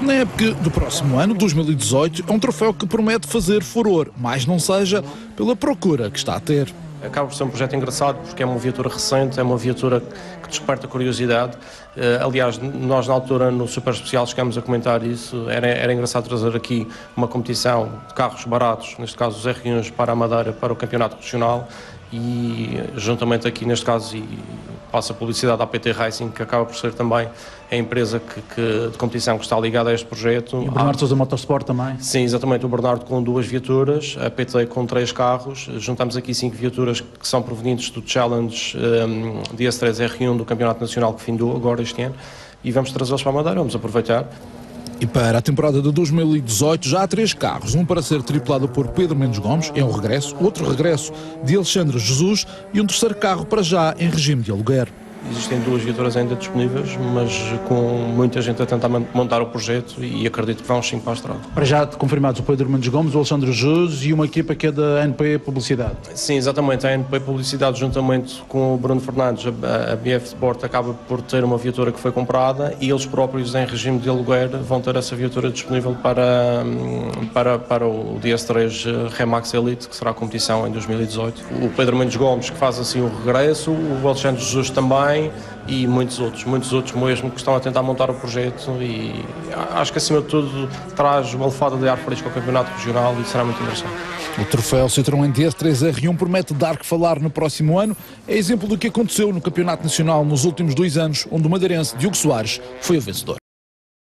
Na época do próximo ano, 2018, é um troféu que promete fazer furor, mas não seja pela procura que está a ter. Acaba por ser um projeto engraçado porque é uma viatura recente, é uma viatura que desperta curiosidade. Uh, aliás, nós na altura no Super Especial chegamos a comentar isso. Era, era engraçado trazer aqui uma competição de carros baratos, neste caso os R1 para a Madeira, para o Campeonato Regional e juntamente aqui neste caso e passa a publicidade à PT Racing, que acaba por ser também a empresa que, que, de competição que está ligada a este projeto. E o Bernardo. Sousa Motorsport também? Sim, exatamente, o Bernardo com duas viaturas, a PT com três carros, juntamos aqui cinco viaturas que são provenientes do Challenge um, DS3 R1 do Campeonato Nacional que findou agora este ano e vamos trazê-los para a Madeira, vamos aproveitar e para a temporada de 2018 já há três carros, um para ser tripulado por Pedro Mendes Gomes, é um regresso, outro regresso de Alexandre Jesus. E um terceiro carro para já em regime de aluguer. Existem duas viaturas ainda disponíveis, mas com muita gente a tentar montar o projeto e acredito que vão sim para a estrada. Para já confirmados o Pedro Mendes Gomes, o Alexandre Jus e uma equipa que é da NP Publicidade. Sim, exatamente. A NP Publicidade, juntamente com o Bruno Fernandes, a, BF Sport, acaba por ter uma viatura que foi comprada e eles próprios, em regime de aluguer, vão ter essa viatura disponível para, para, para o DS3 Remax Elite, que será a competição em 2018. O Pedro Mendes Gomes, que faz assim o regresso, o Alexandre Jesus também também e muitos outros, muitos outros mesmo que estão a tentar montar o projeto e acho que acima de tudo traz uma lefada de ar fresco ao campeonato regional e será muito interessante. O troféu Citroën DS3R1 promete dar que falar no próximo ano. É exemplo do que aconteceu no Campeonato Nacional nos últimos dois anos, onde o madeirense Diogo Soares foi o vencedor.